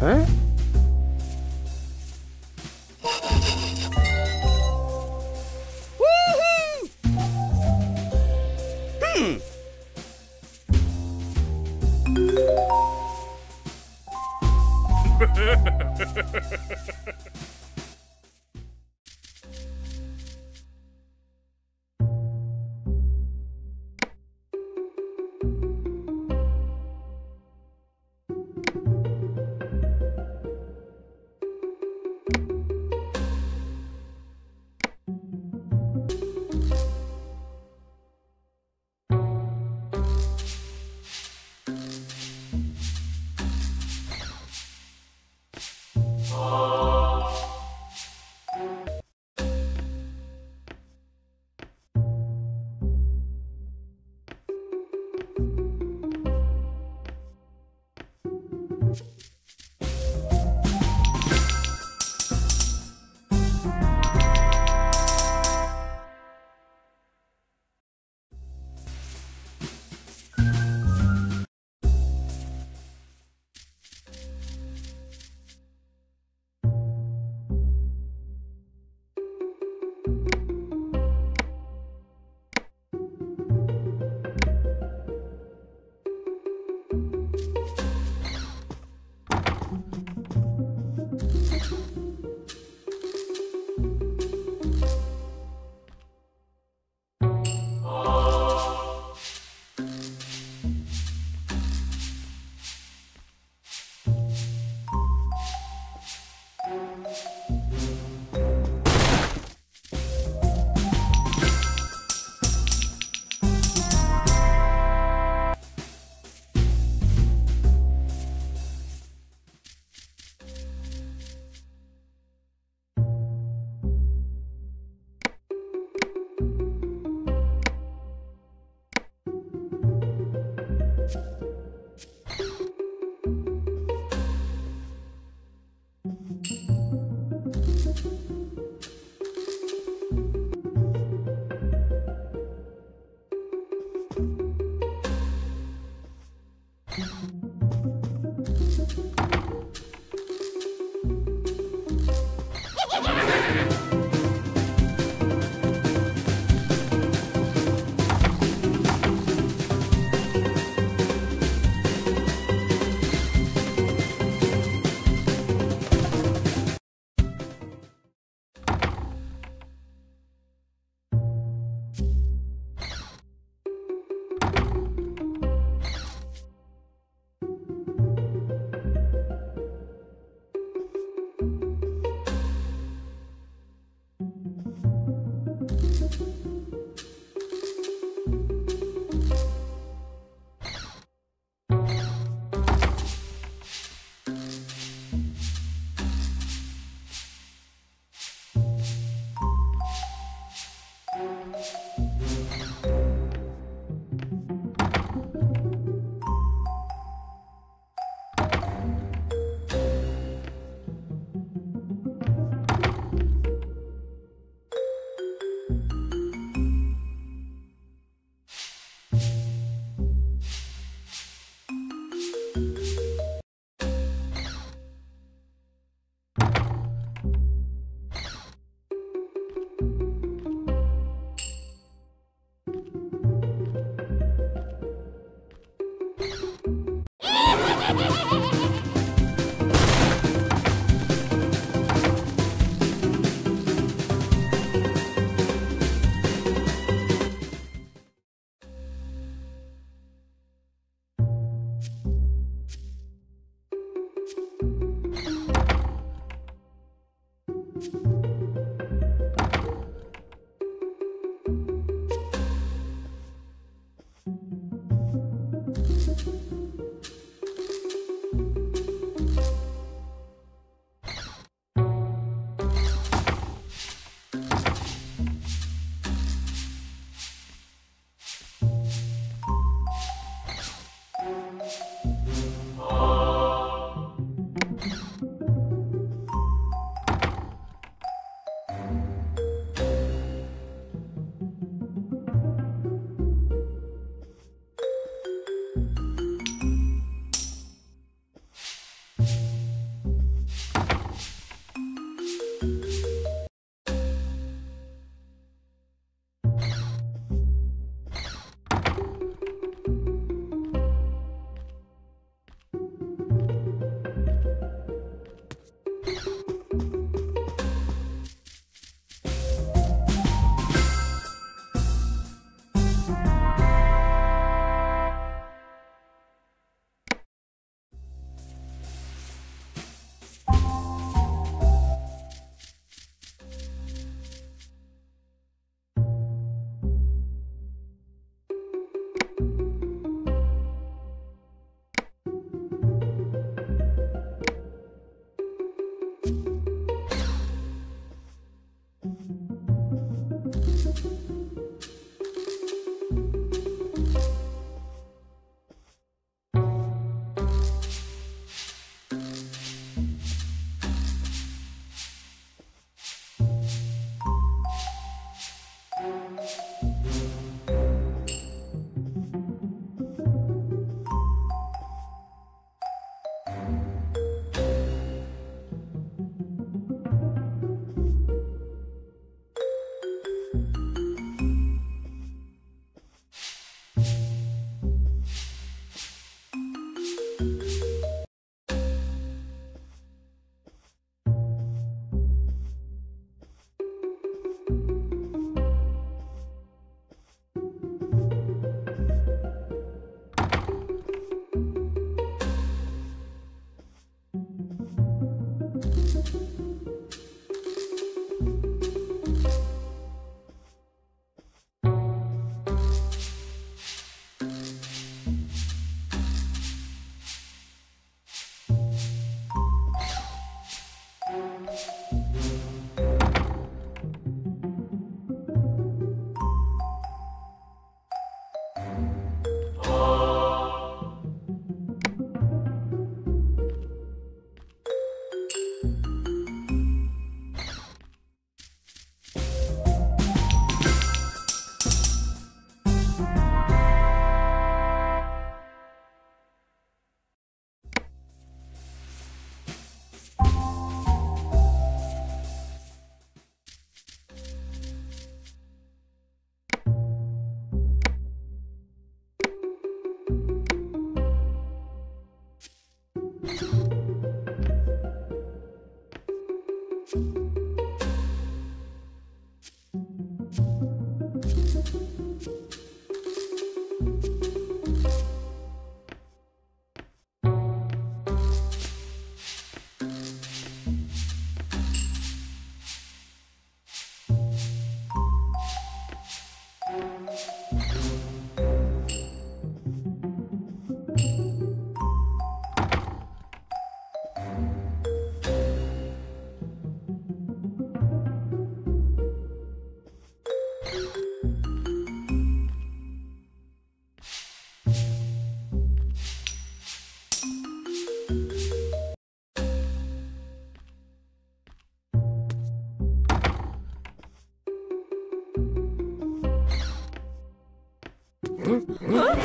嗯、Ha ha ha ha! Huh?